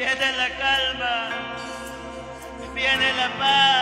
viene la calma, viene la paz.